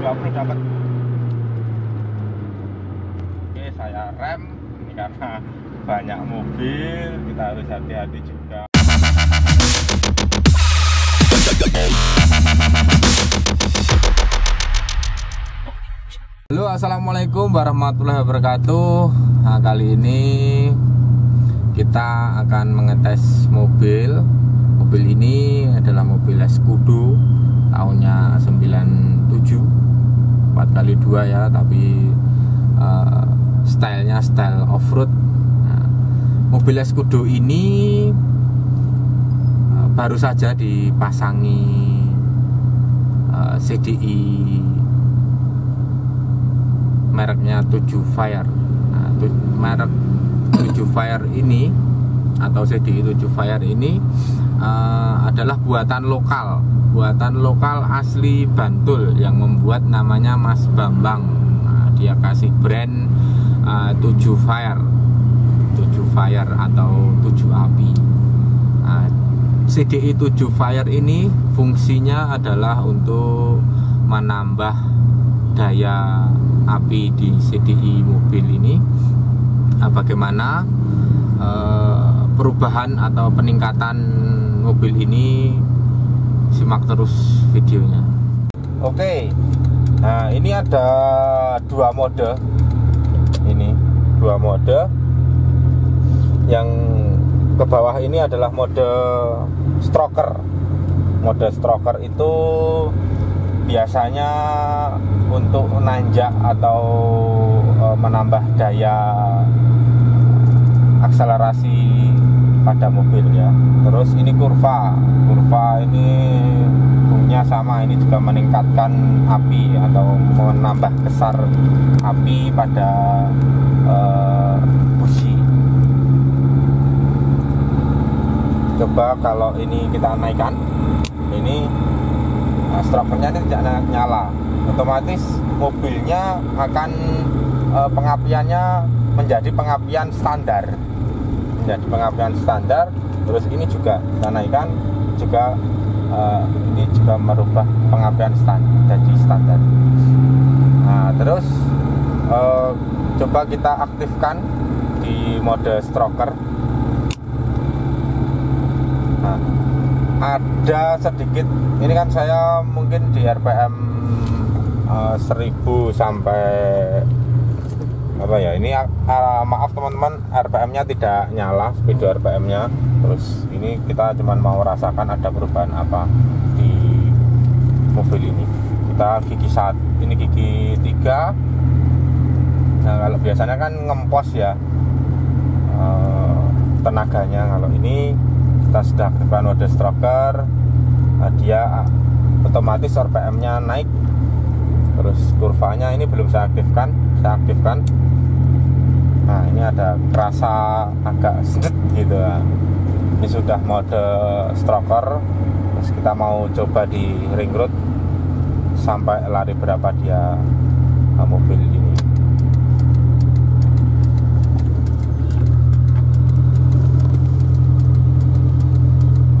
20 dapat. Oke saya rem. Ini karena banyak mobil kita harus hati-hati juga. Halo assalamualaikum warahmatullahi wabarakatuh. Nah kali ini kita akan mengetes mobil. Mobil ini adalah mobil Escudo tahunnya 97 4 kali 2 ya tapi uh, stylenya style off-road. Nah, Mobil Escudo ini uh, baru saja dipasangi uh, CDI mereknya 7 Fire. Nah, tu, merek 7 Fire ini atau CDI 7 Fire ini uh, adalah buatan lokal buatan lokal asli Bantul yang membuat namanya Mas Bambang. Nah, dia kasih brand uh, 7 Fire. 7 Fire atau 7 api. Nah, CDI 7 Fire ini fungsinya adalah untuk menambah daya api di CDI mobil ini. Nah, bagaimana uh, perubahan atau peningkatan mobil ini simak terus videonya. Oke. Nah ini ada dua mode. Ini dua mode. Yang ke bawah ini adalah mode stroker. Mode stroker itu biasanya untuk nanjak atau e, menambah daya akselerasi pada mobil ya terus ini kurva. Kurva ini fungsinya sama ini juga meningkatkan api atau menambah besar api pada e, busi coba kalau ini kita naikkan ini nah, strokernya tidak nyala. Otomatis mobilnya akan e, pengapiannya menjadi pengapian standar menjadi pengapian standar terus ini juga kita naikkan juga e, ini juga merubah pengapian standar jadi standar. Nah terus e, coba kita aktifkan di mode stroker. Nah ada sedikit ini kan saya mungkin di RPM uh, 1000 sampai apa ya ini uh, maaf teman-teman RPM nya tidak nyala speedo RPM nya terus ini kita cuma mau rasakan ada perubahan apa di mobil ini. Kita gigi saat ini gigi tiga. Nah kalau biasanya kan ngempos ya uh, tenaganya. Kalau ini kita sudah aktifkan mode stroker nah, dia otomatis RPM nya naik. Terus kurvanya ini belum saya aktifkan saya aktifkan nah ini ada kerasa agak sedet gitu. Ini sudah mode stroker. Terus kita mau coba di ring road. Sampai lari berapa dia mobil ini.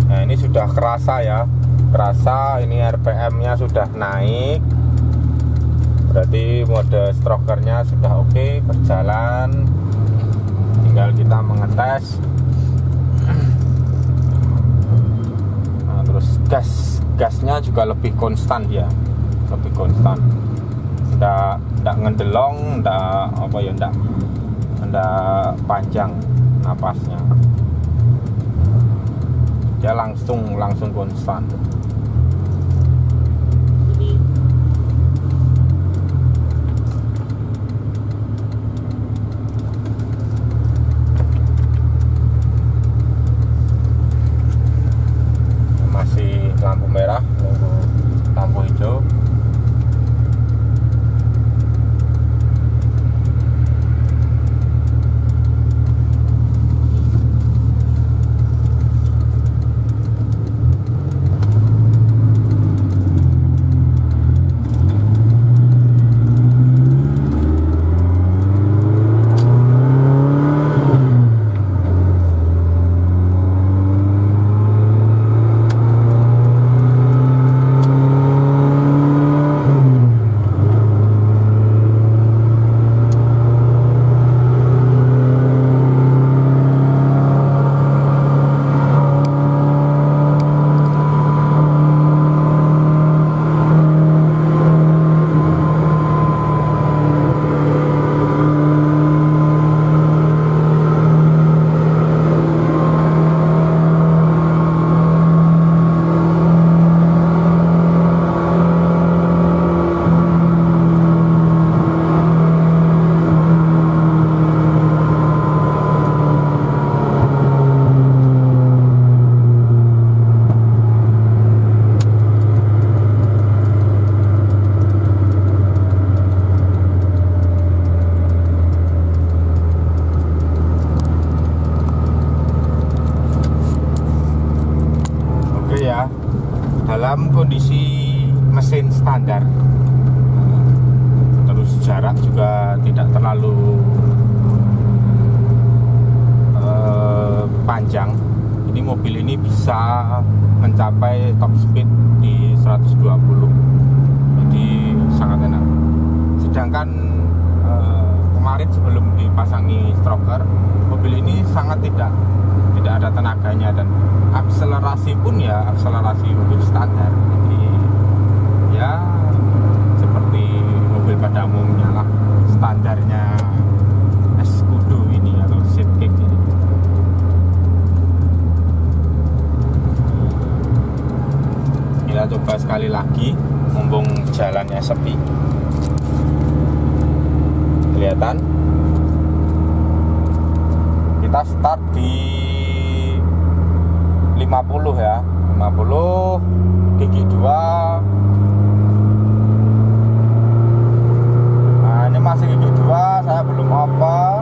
Nah ini sudah kerasa ya. Kerasa ini RPM nya sudah naik. Berarti mode strokernya sudah oke okay, berjalan tinggal kita mengetes. Nah, terus gas gasnya juga lebih konstan ya. Lebih konstan. Tidak tidak ngendelong tidak apa ya tidak tidak panjang napasnya. Dia langsung langsung konstan standar. Terus jarak juga tidak terlalu uh, panjang. Ini mobil ini bisa mencapai top speed di 120 jadi sangat enak. Sedangkan uh, kemarin sebelum dipasangi stroker mobil ini sangat tidak tidak ada tenaganya dan akselerasi pun ya akselerasi mobil standar. Jadi ya seperti mobil pada umumnya lah standarnya Escudo ini atau Seatkick ini. Kita coba sekali lagi mumpung jalannya sepi. Kelihatan? Kita start di 50 ya. 50 gigi 2 nah ini masih gigi 2 saya belum oper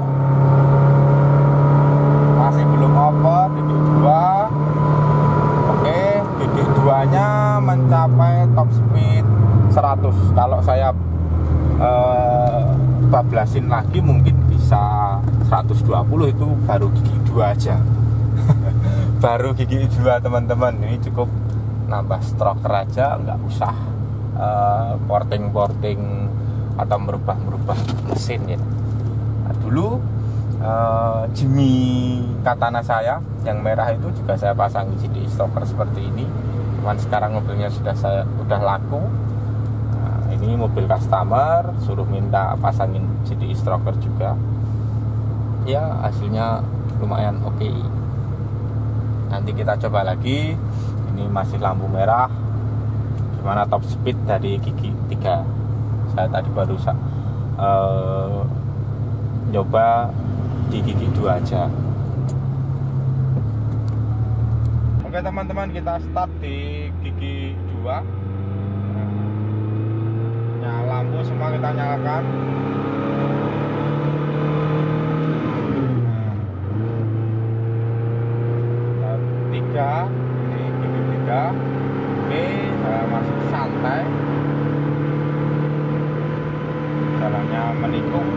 masih belum oper gigi 2 oke gigi 2 nya mencapai top speed 100 kalau saya eh, bablasin lagi mungkin bisa 120 itu baru gigi 2 aja baru gigi 2 teman-teman. Ini cukup nambah stroker aja nggak usah uh, porting-porting atau merubah-merubah mesin ya. Nah, dulu uh, Jimmy Katana saya yang merah itu juga saya pasang CD stroker seperti ini. Cuman sekarang mobilnya sudah saya udah laku. Nah, ini mobil customer suruh minta pasangin CD stroker juga. Ya hasilnya lumayan oke. okay. Nanti kita coba lagi. Ini masih lampu merah. Gimana top speed dari gigi 3 saya tadi baru uh, nyoba di gigi 2 aja. Oke teman-teman kita start di gigi 2 nah, lampu semua kita nyalakan tiga ini gigi tiga. Oke saya masih santai. Jalannya menikung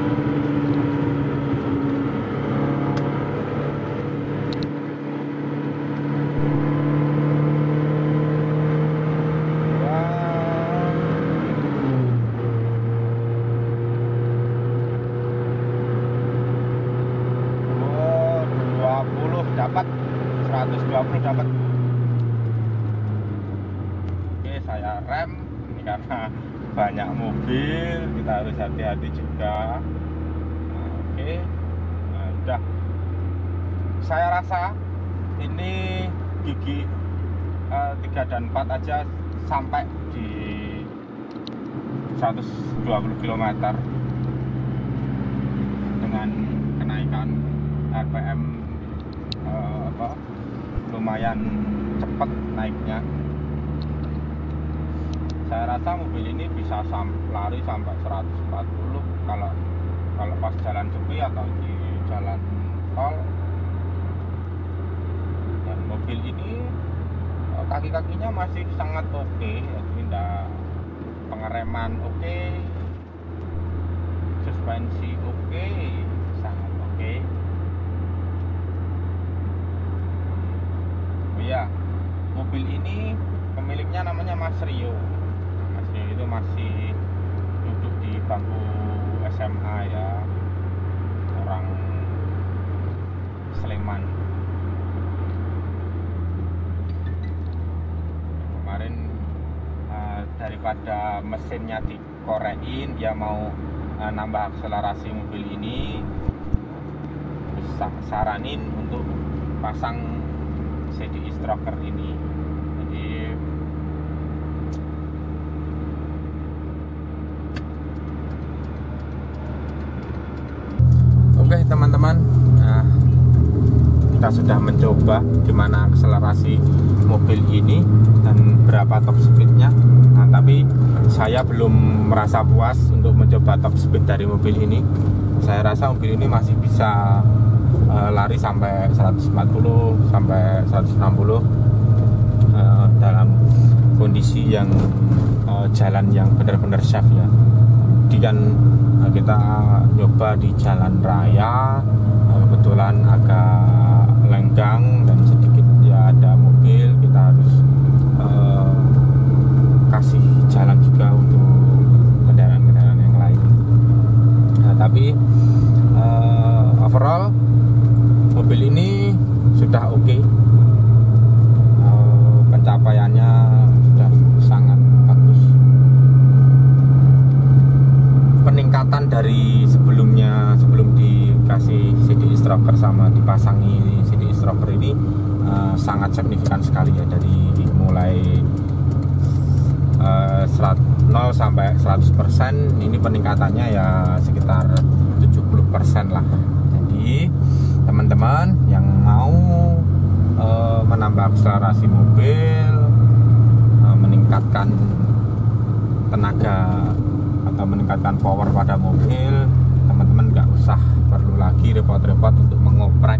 120 dapat. Oke saya rem ini karena banyak mobil kita harus hati-hati juga. Nah, oke nah, udah. Saya rasa ini gigi uh, eh, 3 dan 4 aja sampai di 120 km dengan kenaikan RPM uh, apa lumayan cepat naiknya saya rasa mobil ini bisa sam lari sampai 140 kalau kalau pas jalan sepi atau di jalan tol dan mobil ini eh, kaki-kakinya masih sangat oke okay, tidak pengereman oke okay, suspensi oke okay, sangat oke okay. Ya mobil ini pemiliknya namanya Mas Rio. Mas Rio itu masih duduk di bangku SMA ya. Orang Sleman. Kemarin uh, daripada mesinnya dikorein dia mau uh, nambah akselerasi mobil ini saranin untuk pasang CDI stroker ini. Jadi oke teman-teman. Nah, kita sudah mencoba gimana akselerasi mobil ini dan berapa top speednya. Nah tapi saya belum merasa puas untuk mencoba top speed dari mobil ini. Saya rasa mobil ini masih bisa uh, lari sampai 140 sampai 160 uh, dalam kondisi yang uh, jalan yang benar-benar safe ya. Di kan uh, kita nyoba di jalan raya. Uh, kebetulan agak lenggang dan sedikit ya ada mobil. Kita harus uh, kasih jalan juga untuk kendaraan-kendaraan yang lain. Nah, tapi uh, overall mobil ini sudah oke okay. uh, pencapaiannya sudah sangat bagus peningkatan dari sebelumnya sebelum dikasih CD stroker sama dipasangi CD stroker ini uh, sangat signifikan sekali ya dari mulai uh, 0 sampai 100% ini peningkatannya ya sekitar 70% lah. Jadi teman-teman yang mau uh, menambah akselerasi mobil uh, meningkatkan tenaga atau meningkatkan power pada mobil teman-teman nggak usah perlu lagi repot-repot untuk mengoprek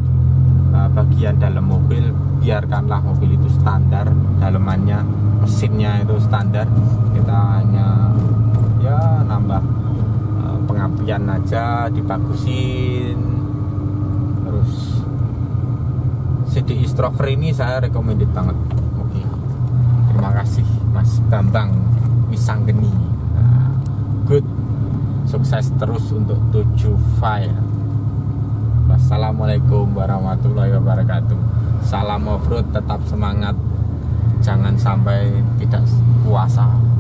uh, bagian dalam mobil. Biarkanlah mobil itu standar dalemannya mesinnya itu standar kita hanya ya nambah uh, pengapian aja dibagusin. CDI stroker ini saya recommended banget. Oke. Terima kasih Mas Bambang Wisanggeni nah, good. Sukses terus untuk 7 file. Wassalamualaikum warahmatullahi wabarakatuh. Salam off-road tetap semangat. Jangan sampai tidak puasa